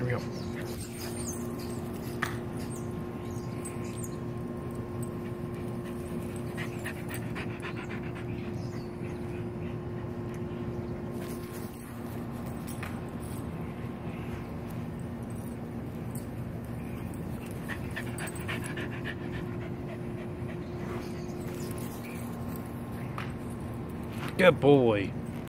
Here we go. Good boy.